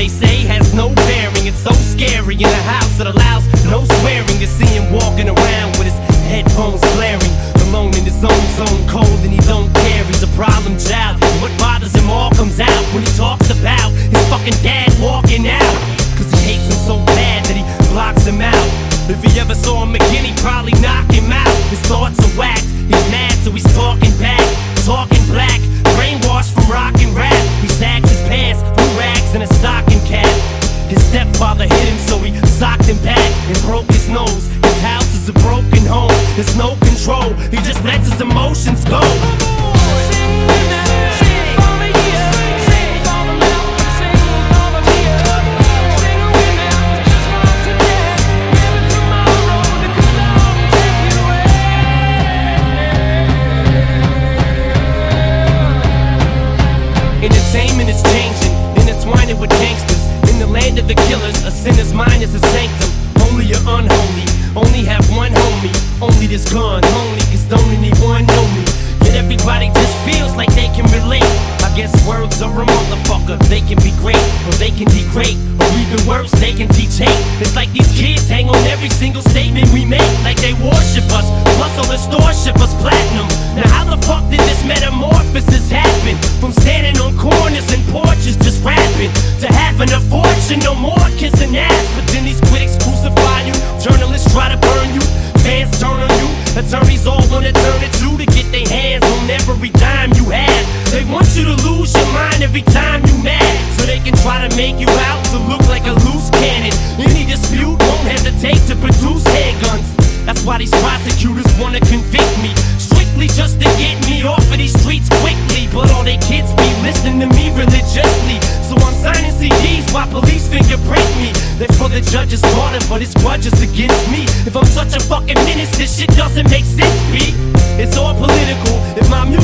they say has no bearing. It's so scary in a house that allows no swearing to see There's no control. He just lets his emotions go. Entertainment is changing, intertwining with gangsters. In the land of the killers, a sinner's mind is a homie. Only this gun, only cause don't anyone know me. Yet everybody just feels like they can relate. I guess words are a motherfucker. They can be great, or they can degrade, or even worse, they can teach hate. It's like these kids hang on every single statement we make, like they worship us. Plus, all the store ship us platinum. Now, how the fuck did this metamorphosis happen? From standing on corners and porches just rapping to having a fortune, no more dime you have. They want you to lose your mind every time you mad, so they can try to make you out to look like a loose cannon. Any dispute won't hesitate to produce handguns. That's why these prosecutors wanna convict me. Strictly just to get me off of these streets quickly. But all they kids be listening to me religiously. So I'm signing CDs while police fingerprint me. They're for the judge's daughter but his grudges against me. If I'm such a fucking menace this shit doesn't make sense, B. It's all political. If my music